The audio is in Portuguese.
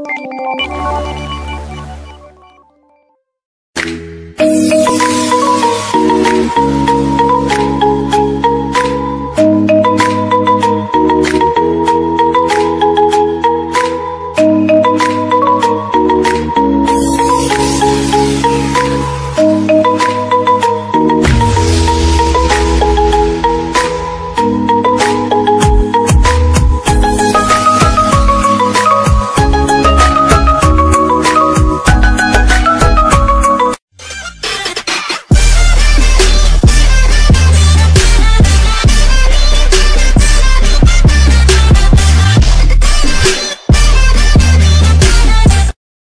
Música